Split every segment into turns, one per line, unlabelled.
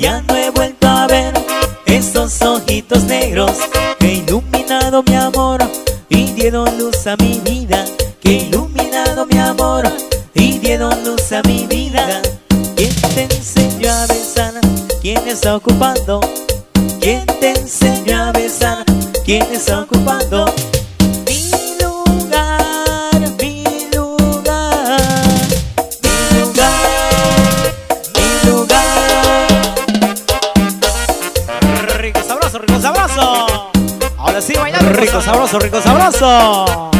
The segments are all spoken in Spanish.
ya no he vuelto a ver Esos ojitos negros que iluminado mi amor Y dieron luz a mi vida Que iluminado mi amor Y dieron luz a mi vida ¿Quién te enseñó a besar? ¿Quién está ocupando? ¿Quién te enseñó a besar? ¿Quién está ocupando?
Rico, sabroso, rico, sabroso.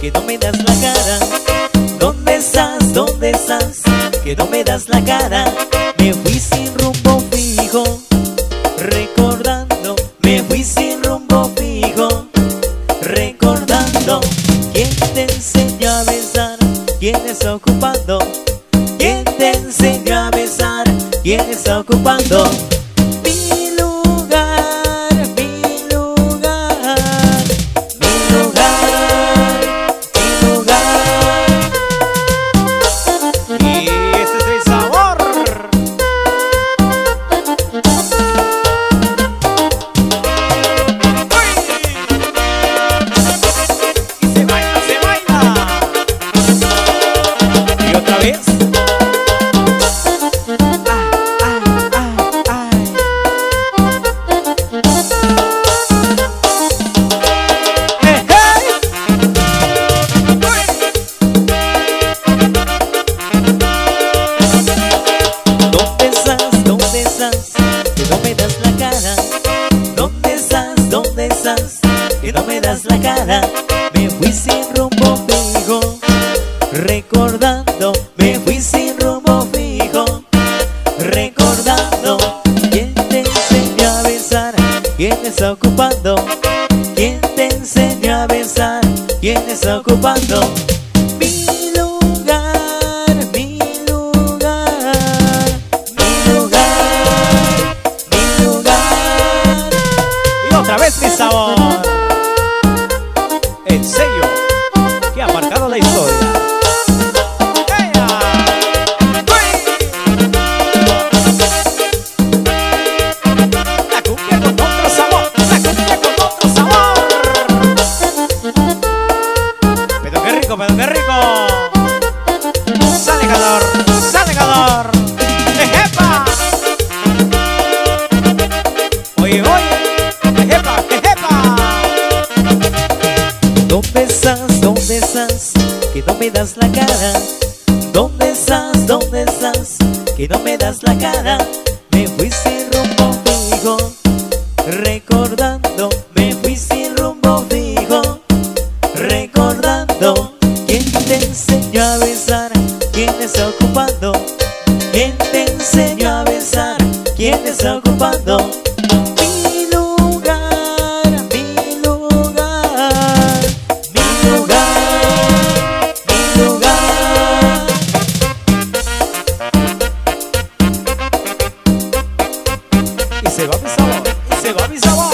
Que no me das la cara. ¿Dónde estás? ¿Dónde estás? Que no me das la cara. Me fui sin rumbo te enseñó a besar? ¿Quién está ocupando? ¿Quién te enseñó a besar? ¿Quién está ocupando? Fui sin rumbo fijo, recordando. Me fui sin rumbo fijo, recordando. ¿Quién te enseñó a besar? ¿Quién está ocupando? ¿Quién te enseñó a besar? ¿Quién está ocupando? Mi lugar, mi lugar, mi lugar, mi lugar.
Y otra vez mi sabor. Ganador. ¡Ejepa! Oye, oye, ejepa, ejepa.
¿Dónde estás? ¿Dónde estás? Que no me das la cara. ¿Dónde estás? ¿Dónde estás? Que no me das la cara. Me fui sin rumbo fijo, recordando. Me fui sin rumbo fijo, recordando. ¿Quién te enseñó a besar? tienes ocupando mi lugar, mi lugar, mi lugar, mi lugar.
Y se va mi sabor, y se va mi sabor.